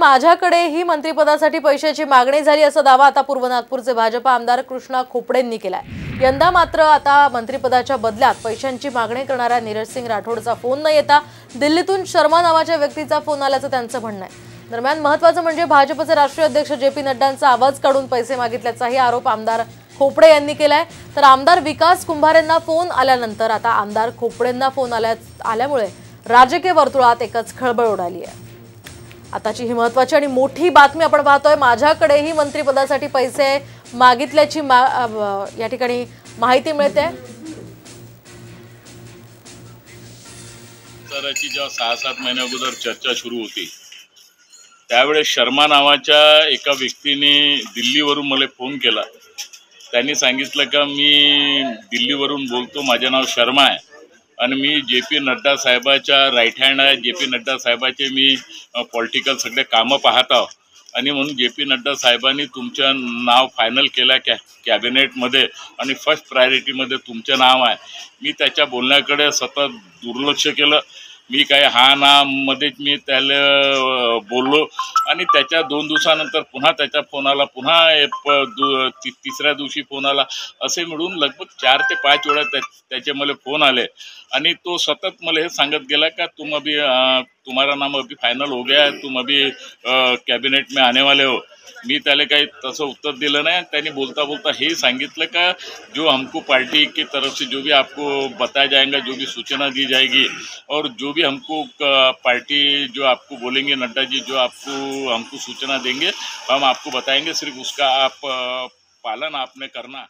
माझ्याकडेही मंत्रिपदासाठी पैशाची मागणी झाली असा दावा आता पूर्व नागपूरचे भाजप आमदार कृष्णा खोपडेंनी केलाय. यंदा मात्र आता मंत्रिपदाच्या बदल्यात पैशांची मागणी करणाऱ्या नीरज सिंग राठोडचा फोन न येता दिल्लीतून शर्मा नावाच्या व्यक्तीचा फोन आल्याचं त्यांचं म्हणणं आहे. दरम्यान महत्वाचं म्हणजे भाजपचे राष्ट्रीय अध्यक्ष जे पी नड्डांचा आवाज काढून पैसे मागितल्याचाही आरोप आमदार खोपडे यांनी केलाय. तर आमदार विकास कुंभारेंना फोन आल्यानंतर आता आमदार खोपडेंना फोन आल्या आल्यामुळे राजकीय वर्तुळात एकच खळबळ उडाली आहे. आताची ही महत्वाची आणि मोठी बातमी आपण पाहतोय माझ्याकडेही मंत्रिपदासाठी पैसे मागितल्याची मा या ठिकाणी माहिती मिळते. जेव्हा सहा सात महिन्या अगोदर चर्चा सुरू होती त्यावेळेस शर्मा नावाच्या एका व्यक्तीने दिल्लीवरून मला फोन केला. त्यांनी सांगितलं का मी दिल्लीवरून बोलतो माझं नाव शर्मा आहे. आणि मी जे पी नड्डा साहेबाच्या राईट हँड आहे. जे पी नड्डा साहेबाचे मी पॉलिटिकल सगळे कामं पाहत आहो आणि म्हणून जे पी नड्डा साहेबांनी तुमचं नाव फायनल केलं कॅ कॅबिनेटमध्ये आणि फर्स्ट प्रायोरिटीमध्ये तुमचं नाव आहे. मी त्याच्या बोलण्याकडे सतत दुर्लक्ष केलं. मी काय हा ना मध्येच मी त्याला बोललो आणि त्याच्या दोन दिवसानंतर पुन्हा त्याच्या फोनाला पुन्हा एक दु- ति- तिसऱ्या दिवशी फोन आला असे मिळून लगभग चार ते पाच वेळा त्या त्याचे मला फोन आले. आणि तो सतत मला हे सांगत गेला का तुम अभी तुम्हारा नाम अभी फायनल हो गया है तुम अभी कॅबिनेट में आने वाले हो. मी त्याला काही तसं उत्तर दिल नहीं. बोलता बोलता हे सांगितलं का, जो हमको पार्टी की तरफ़ से जो भी आपको बताया जाएगा, जो भी सूचना दी जाएगी, और जो भी हमको पार्टी जो आपको बोलेंगे, नड्डा जी जो आपको, हमको सूचना देंगे, हम आपको बताएँगे, सिर्फ़ उसका आप पालन आपने करना।